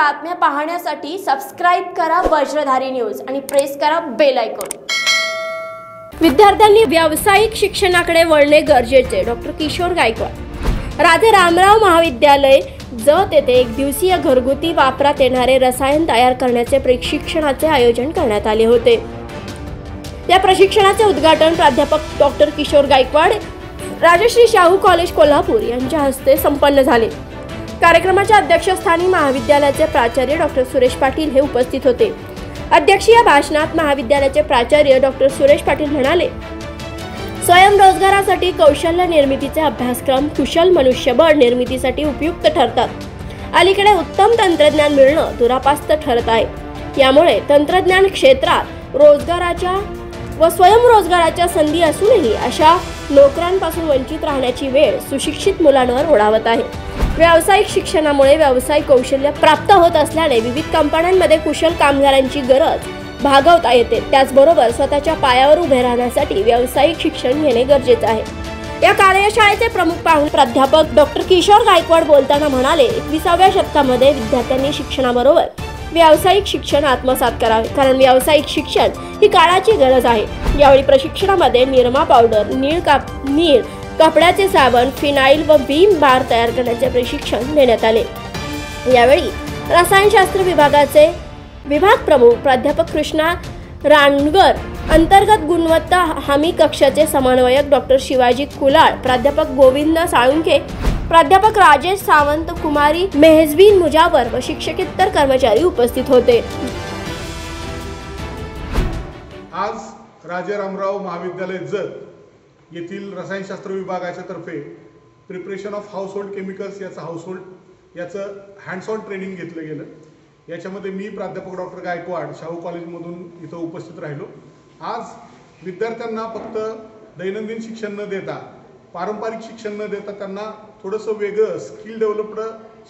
बातम्या पाहण्यासाठी सबस्क्राईब करा वज्रधारी न्यूज आणि प्रेस करा बेल आयकॉन विद्यार्थ्यांनी व्यावसायिक शिक्षणाकडे वळणे गरजेचे. डॉक्टर किशोर गायकवाड. राधे रामराव महाविद्यालय जत येथे एक दिवसीय घरगुती वापरात येणारे रसायन तयार करण्याचे प्रशिक्षणाचे आयोजन करण्यात आले होते. या प्रशिक्षणाचे उद्घाटन प्राध्यापक डॉक्टर किशोर गायकवाड राजश्री शाहू कॉलेज कोल्हापूर यांच्या हस्ते संपन्न झाले. कार्यक्रमाच्या अध्यक्षस्थानी महाविद्यालयाचे प्राचार्य डॉक्टर सुरेश पाटील हे उपस्थित होते. अध्यक्षीय भाषणात महाविद्यालयाचे प्राचार्य डॉक्टर सुरेश पाटील म्हणाले स्वयंरोजगारासाठी कौशल्य निर्मितीचे अभ्यासक्रम कुशल मनुष्यबळ निर्मितीसाठी उपयुक्त ठरतात. अलीकडे उत्तम तंत्रज्ञान मिळणं दुरापास्त ठरत आहे. यामुळे तंत्रज्ञान क्षेत्रात रोजगाराच्या व स्वयंरोजगाराच्या संधी असूनही अशा नोकऱ्यांपासून वंचित राहण्याची वेळ सुशिक्षित मुलांवर ओढावत आहे. व्यावसायिक शिक्षणामुळे व्यावसायिक कौशल्य प्राप्त होत असल्याने विविध कंपन्यांमध्ये कुशल कामगारांची गरज भागवता येते. त्याचबरोबर स्वतःच्या पायावर उभे राहण्यासाठी व्यावसायिक शिक्षण घेणे गरजेचे आहे. या कार्यशाळेचे प्रमुख पाहुणे प्राध्यापक डॉक्टर किशोर गायकवाड बोलताना म्हणाले एकविसाव्या शतकामध्ये विद्यार्थ्यांनी शिक्षणाबरोबर व्यावसायिक शिक्षण आत्मसात करावे कारण व्यावसायिक शिक्षण ही काळाची गरज आहे. यावेळी प्रशिक्षणामध्ये निरमा पावडर नीळ काप नीळ कपड्याचे साबण फिनाईल व भीम बार तयार करण्याचे प्रशिक्षण देण्यात आले. यावेळी रसायनशास्त्र विभागाचे विभाग प्रमुख प्राध्यापक कृष्णा रानगर अंतर्गत गुणवत्ता हमी कक्षाचे समन्वयक डॉक्टर शिवाजी कुलाळ प्राध्यापक गोविंद साळुंखे प्राध्यापक राजेश सावंत कुमारी मेहजबीन मुजावर व शिक्षकेतर कर्मचारी उपस्थित होते. आज राजे रामराव महाविद्यालय जत येथील रसायनशास्त्र विभागाच्या तर्फे preparation of household chemicals याचं हाऊसहोल्ड याचं हँड्स ऑन ट्रेनिंग घेतलं गेलं. याच्यामध्ये मी प्राध्यापक डॉक्टर गायकवाड शाहू कॉलेजमधून इथं उपस्थित राहिलो. आज विद्यार्थ्यांना फक्त दैनंदिन शिक्षण न देता पारंपरिक शिक्षण न देता त्यांना थोडंसं वेगळं स्किल डेव्हलप्ड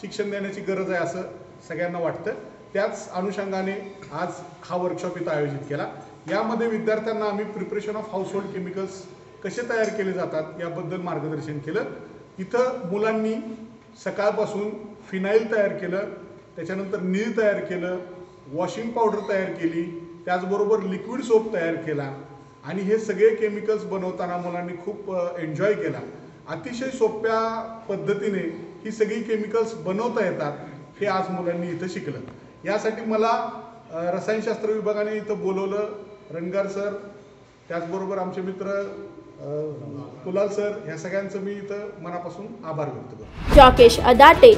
शिक्षण देण्याची गरज आहे असं सगळ्यांना वाटतं. त्याच अनुषंगाने आज हा वर्कशॉप इथं आयोजित केला. यामध्ये विद्यार्थ्यांना आम्ही preparation of household chemicals कसे तयार केले जातात याबद्दल मार्गदर्शन केलं. इथं मुलांनी सकाळपासून फिनाईल तयार केलं त्याच्यानंतर नीळ तयार केलं वॉशिंग पावडर तयार केली त्याचबरोबर लिक्विड सोप तयार केला आणि हे सगळे केमिकल्स बनवताना मुलांनी खूप एन्जॉय केला. अतिशय सोप्या पद्धतीने ही सगळी केमिकल्स बनवता येतात हे आज मुलांनी इथं शिकलं. यासाठी मला रसायनशास्त्र विभागाने इथं बोलवलं रणगार सर त्याचबरोबर आमचे मित्र कुलाल सर ह्या सगळ्यांचं मी इथं मनापासून आभार व्यक्त करतो. जॉकेश अदाटे.